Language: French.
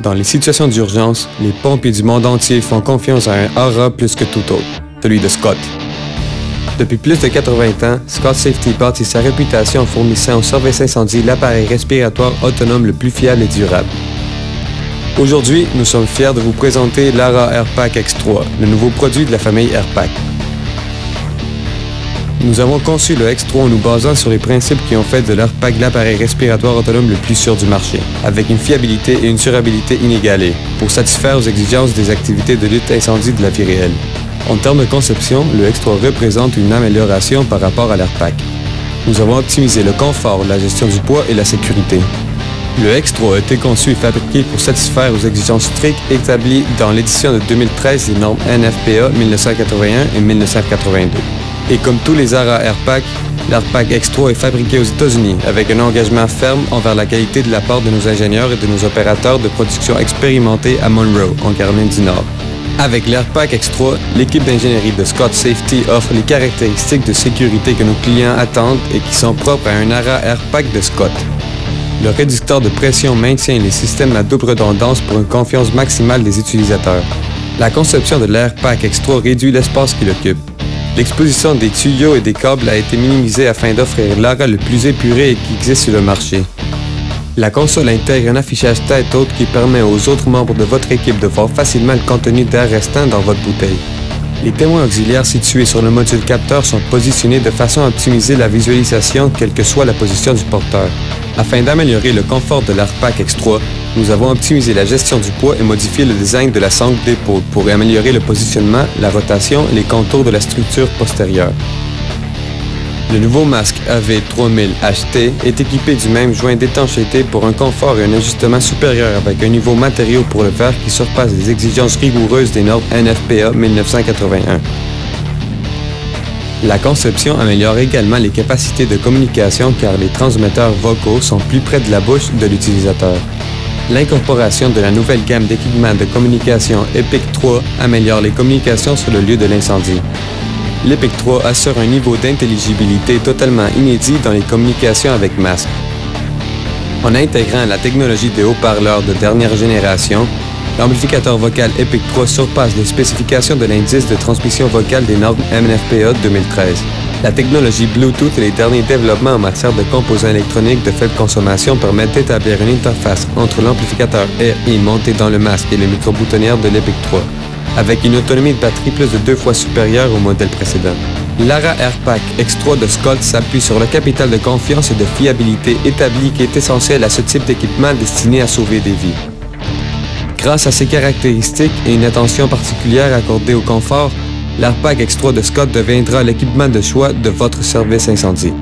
Dans les situations d'urgence, les pompiers du monde entier font confiance à un aura plus que tout autre, celui de Scott. Depuis plus de 80 ans, Scott Safety bâtit sa réputation en fournissant aux services incendie l'appareil respiratoire autonome le plus fiable et durable. Aujourd'hui, nous sommes fiers de vous présenter l'ARA AirPack X3, le nouveau produit de la famille AirPack. Nous avons conçu le X3 en nous basant sur les principes qui ont fait de l'AirPack l'appareil respiratoire autonome le plus sûr du marché, avec une fiabilité et une durabilité inégalées, pour satisfaire aux exigences des activités de lutte incendie de la vie réelle. En termes de conception, le X3 représente une amélioration par rapport à l'AirPack. Nous avons optimisé le confort, la gestion du poids et la sécurité. Le X3 a été conçu et fabriqué pour satisfaire aux exigences strictes établies dans l'édition de 2013 des normes NFPA 1981 et 1982. Et comme tous les ARA AirPack, l'AirPack X3 est fabriqué aux États-Unis avec un engagement ferme envers la qualité de la part de nos ingénieurs et de nos opérateurs de production expérimentés à Monroe, en Caroline du Nord. Avec l'AirPack X3, l'équipe d'ingénierie de Scott Safety offre les caractéristiques de sécurité que nos clients attendent et qui sont propres à un ARA AirPack de Scott. Le réducteur de pression maintient les systèmes à double redondance pour une confiance maximale des utilisateurs. La conception de l'AirPack X3 réduit l'espace qu'il occupe. L'exposition des tuyaux et des câbles a été minimisée afin d'offrir l'ARA le plus épuré qui existe sur le marché. La console intègre un affichage tête-haute qui permet aux autres membres de votre équipe de voir facilement le contenu d'air restant dans votre bouteille. Les témoins auxiliaires situés sur le module capteur sont positionnés de façon à optimiser la visualisation quelle que soit la position du porteur. Afin d'améliorer le confort de l'AirPack X3, nous avons optimisé la gestion du poids et modifié le design de la sangle d'épaule pour améliorer le positionnement, la rotation et les contours de la structure postérieure. Le nouveau masque AV3000 HT est équipé du même joint d'étanchéité pour un confort et un ajustement supérieur avec un niveau matériau pour le verre qui surpasse les exigences rigoureuses des normes NFPA 1981. La conception améliore également les capacités de communication car les transmetteurs vocaux sont plus près de la bouche de l'utilisateur. L'incorporation de la nouvelle gamme d'équipements de communication EPIC 3 améliore les communications sur le lieu de l'incendie. L'EPIC 3 assure un niveau d'intelligibilité totalement inédit dans les communications avec masque. En intégrant la technologie des haut-parleurs de dernière génération, L'amplificateur vocal EPIC 3 surpasse les spécifications de l'indice de transmission vocale des normes MNFPA 2013. La technologie Bluetooth et les derniers développements en matière de composants électroniques de faible consommation permettent d'établir une interface entre l'amplificateur RI monté dans le masque et le micro-boutonnière de l'EPIC 3, avec une autonomie de batterie plus de deux fois supérieure au modèle précédent. L'ARA AirPack X3 de Scott s'appuie sur le capital de confiance et de fiabilité établi qui est essentiel à ce type d'équipement destiné à sauver des vies. Grâce à ses caractéristiques et une attention particulière accordée au confort, l'AirPack X3 de Scott deviendra l'équipement de choix de votre service incendie.